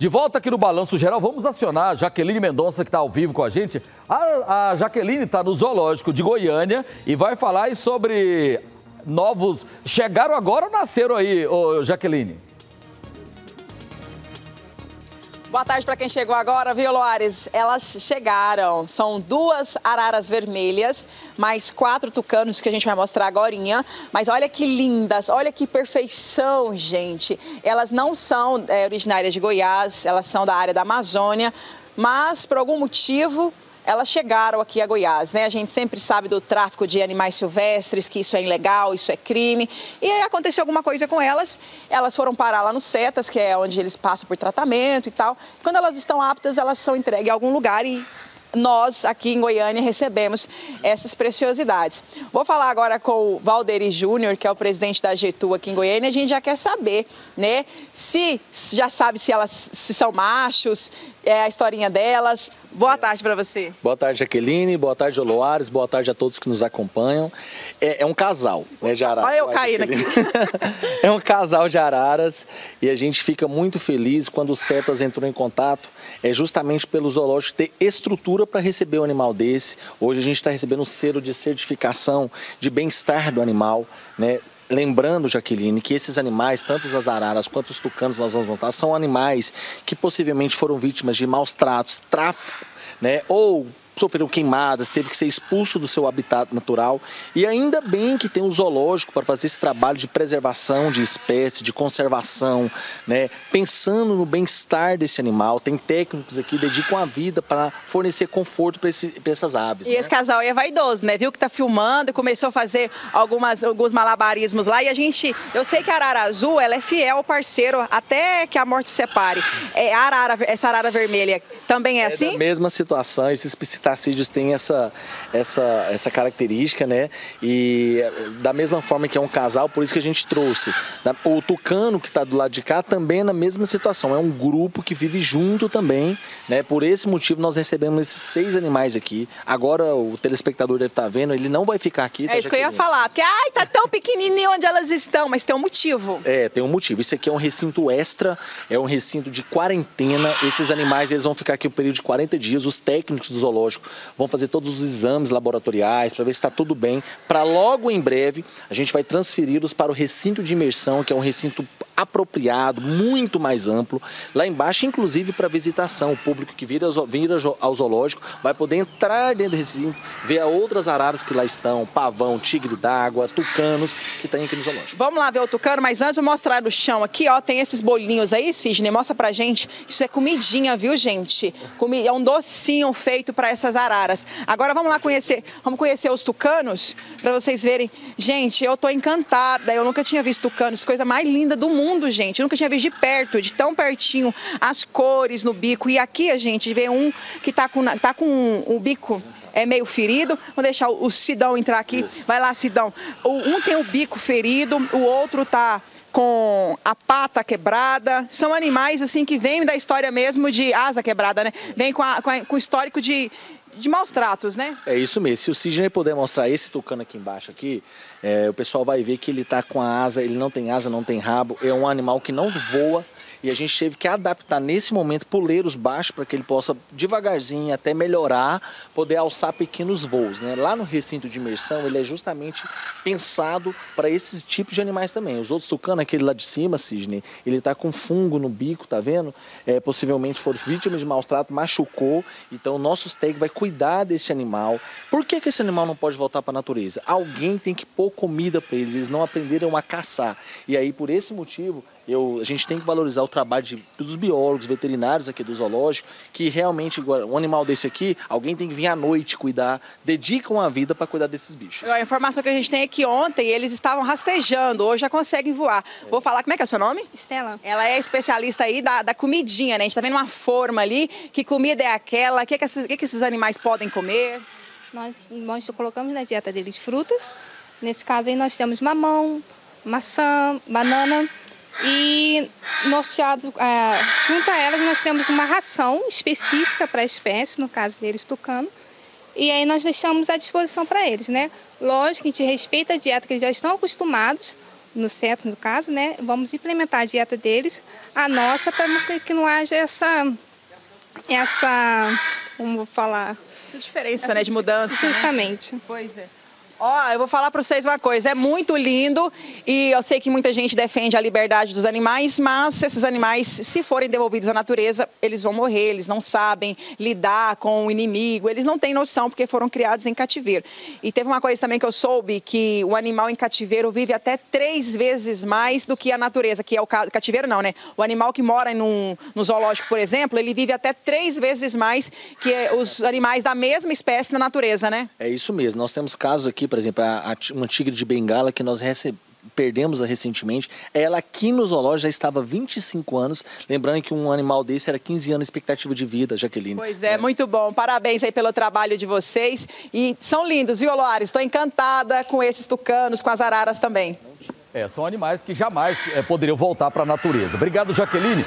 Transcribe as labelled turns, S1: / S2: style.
S1: De volta aqui no Balanço Geral, vamos acionar a Jaqueline Mendonça, que está ao vivo com a gente. A, a Jaqueline está no Zoológico de Goiânia e vai falar sobre novos. Chegaram agora ou nasceram aí, ô Jaqueline?
S2: Boa tarde para quem chegou agora, viu, Loares? Elas chegaram. São duas araras vermelhas, mais quatro tucanos que a gente vai mostrar agora. Mas olha que lindas, olha que perfeição, gente. Elas não são é, originárias de Goiás, elas são da área da Amazônia, mas por algum motivo elas chegaram aqui a Goiás, né? A gente sempre sabe do tráfico de animais silvestres, que isso é ilegal, isso é crime. E aí aconteceu alguma coisa com elas, elas foram parar lá no CETAS, que é onde eles passam por tratamento e tal. Quando elas estão aptas, elas são entregues a algum lugar e nós aqui em Goiânia recebemos essas preciosidades. Vou falar agora com o Valderi Júnior, que é o presidente da Getu aqui em Goiânia. A gente já quer saber, né, se já sabe se elas se são machos, é a historinha delas. Boa tarde para você.
S3: Boa tarde, Jaqueline. Boa tarde, Oloares. Boa tarde a todos que nos acompanham. É, é um casal, né, de araras.
S2: Olha eu caindo aqui.
S3: é um casal de araras e a gente fica muito feliz quando o Cetas entrou em contato é justamente pelo zoológico ter estrutura para receber um animal desse. Hoje a gente está recebendo o selo de certificação de bem-estar do animal, né? Lembrando, Jaqueline, que esses animais, tanto as araras quanto os tucanos nós vamos montar, são animais que possivelmente foram vítimas de maus tratos, tráfico, né? Ou sofreram queimadas, teve que ser expulso do seu habitat natural. E ainda bem que tem um zoológico para fazer esse trabalho de preservação de espécie, de conservação, né? pensando no bem-estar desse animal. Tem técnicos aqui que dedicam a vida para fornecer conforto para essas aves.
S2: E né? esse casal aí é vaidoso, né? Viu que está filmando, começou a fazer algumas, alguns malabarismos lá. E a gente, eu sei que a arara azul, ela é fiel ao parceiro até que a morte separe. É, a arara, essa arara vermelha também é, é assim?
S3: É a mesma situação, esses psitacídeos têm essa, essa, essa característica, né? E da mesma forma que é um casal, por isso que a gente trouxe. O tucano que está do lado de cá também é na mesma situação, é um grupo que vive junto também, né? Por esse motivo nós recebemos esses seis animais aqui. Agora o telespectador deve estar tá vendo, ele não vai ficar aqui.
S2: Tá, é isso que eu ia falar, porque ai, tá tão pequenininho onde elas estão, mas tem um motivo.
S3: É, tem um motivo. Isso aqui é um recinto extra, é um recinto de quarentena. Esses animais eles vão ficar aqui o um período de 40 dias. Os técnicos do zoológico vão fazer todos os exames laboratoriais para ver se está tudo bem. Para logo em breve a gente vai transferi-los para o recinto de imersão, que é um recinto apropriado, muito mais amplo. Lá embaixo, inclusive para visitação, o público que vira, vira ao zoológico vai poder entrar dentro do recinto, ver outras araras que lá estão, pavão, tigre d'água, tucanos que tem aqui no zoológico.
S2: Vamos lá ver o tucano, mas antes eu mostrar no chão aqui, ó, tem esses bolinhos aí, Sidney, mostra pra gente. Isso é comidinha, viu, gente? É um docinho feito para essas araras. Agora vamos lá conhecer, vamos conhecer os tucanos, para vocês verem. Gente, eu tô encantada, eu nunca tinha visto tucanos, coisa mais linda do mundo mundo, gente. Eu nunca tinha visto de perto, de tão pertinho, as cores no bico. E aqui a gente vê um que tá com, tá com o bico é meio ferido. Vou deixar o Sidão entrar aqui. Isso. Vai lá, Sidão. Um tem o bico ferido, o outro tá com a pata quebrada. São animais assim que vêm da história mesmo de asa quebrada, né? Vem com, a, com, a, com histórico de, de maus tratos, né?
S3: É isso mesmo. Se o Sidney puder mostrar esse tucano aqui embaixo aqui, é, o pessoal vai ver que ele está com a asa, ele não tem asa, não tem rabo, é um animal que não voa e a gente teve que adaptar nesse momento poleiros baixos para que ele possa devagarzinho até melhorar, poder alçar pequenos voos. Né? Lá no recinto de imersão ele é justamente pensado para esses tipos de animais também. Os outros tucanos, aquele lá de cima, Sidney, ele está com fungo no bico, tá vendo? É, possivelmente foram vítimas de maus tratos, machucou, então o nosso vai cuidar desse animal. Por que, que esse animal não pode voltar para a natureza? Alguém tem que pôr comida para eles, eles não aprenderam a caçar. E aí, por esse motivo, eu, a gente tem que valorizar o trabalho de, dos biólogos, veterinários aqui do zoológico, que realmente, um animal desse aqui, alguém tem que vir à noite cuidar, dedicam a vida para cuidar desses bichos.
S2: A informação que a gente tem é que ontem eles estavam rastejando, hoje já conseguem voar. É. Vou falar, como é que é o seu nome?
S4: Estela.
S2: Ela é especialista aí da, da comidinha, né? A gente tá vendo uma forma ali, que comida é aquela, o que, que, esses, que, que esses animais podem comer?
S4: Nós, nós colocamos na dieta deles frutas, Nesse caso aí nós temos mamão, maçã, banana e norteado, é, junto a elas nós temos uma ração específica para a espécie, no caso deles tucano, e aí nós deixamos à disposição para eles, né? Lógico que a gente respeita a dieta que eles já estão acostumados, no centro, no caso, né? Vamos implementar a dieta deles, a nossa, para que não haja essa, essa, como vou falar?
S2: Essa diferença, essa, né, de mudança.
S4: Né? Justamente.
S2: Né? Pois é. Ó, eu vou falar para vocês uma coisa, é muito lindo e eu sei que muita gente defende a liberdade dos animais, mas esses animais, se forem devolvidos à natureza, eles vão morrer, eles não sabem lidar com o inimigo, eles não têm noção porque foram criados em cativeiro. E teve uma coisa também que eu soube, que o animal em cativeiro vive até três vezes mais do que a natureza, que é o cativeiro não, né? O animal que mora num, no zoológico, por exemplo, ele vive até três vezes mais que os animais da mesma espécie na natureza, né?
S3: É isso mesmo, nós temos casos aqui por exemplo, a, a, uma tigre de bengala que nós recebemos perdemos recentemente. Ela aqui no zoológico já estava 25 anos. Lembrando que um animal desse era 15 anos de expectativa de vida, Jaqueline.
S2: Pois é, é, muito bom. Parabéns aí pelo trabalho de vocês. E são lindos, viu, Loares? Estou encantada com esses tucanos, com as araras também.
S1: É, são animais que jamais é, poderiam voltar para a natureza. Obrigado, Jaqueline.